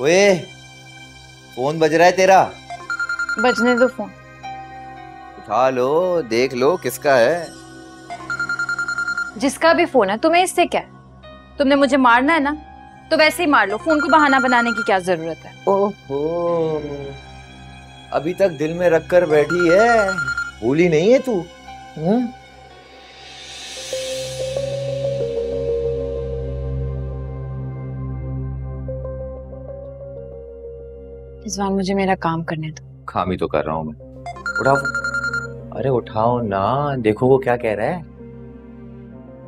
ओए फ़ोन बज रहा है तेरा। बजने दो फ़ोन। उठा लो देख लो किसका है। जिसका भी फ़ोन है तुम्हें इससे क्या तुमने मुझे मारना है ना तो वैसे ही मार लो। फ़ोन को बहाना बनाने की क्या ज़रूरत है? ओहो अभी तक दिल में रख कर बैठी है। भूली नहीं है तू? हम्म? इस बार मुझे मेरा काम करने दो। खामी तो कर रहा हूँ मैं। उठाओ। अरे उठाओ ना। देखो वो क्या कह रहा है।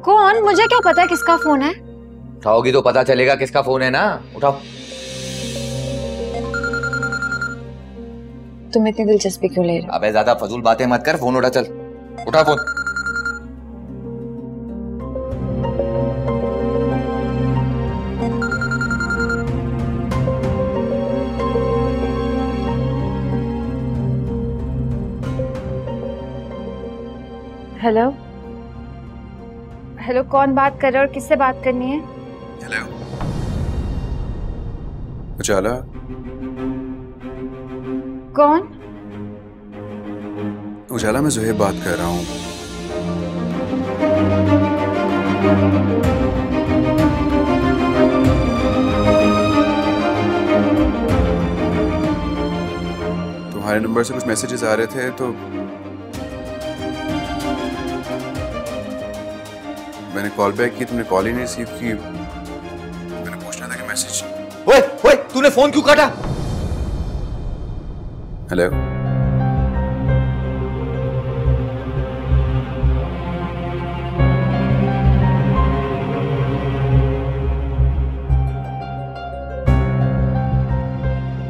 कौन? मुझे क्या पता है किसका फ़ोन है? उठाओगी तो पता चलेगा किसका फ़ोन है ना। उठाओ। तुम इतनी दिलचस्पी क्यों ले रहे हो? अबे ज़्यादा फजूल बातें मत कर। फ़ोन उठा चल। उठा फ़ोन। हेलो हेलो कौन बात कर रहे हो और किससे बात करनी है? हेलो उजाला? कौन? उजाला मैं जुहेब बात कर रहा हूँ। तुम्हारे नंबर से कुछ मैसेजेस आ रहे थे तो मैंने कॉल बैक की तुमने कॉल ही नहीं रिसीव की। मैंने पूछना था कि मैसेज ओए ओए तूने फ़ोन क्यों काटा? हेलो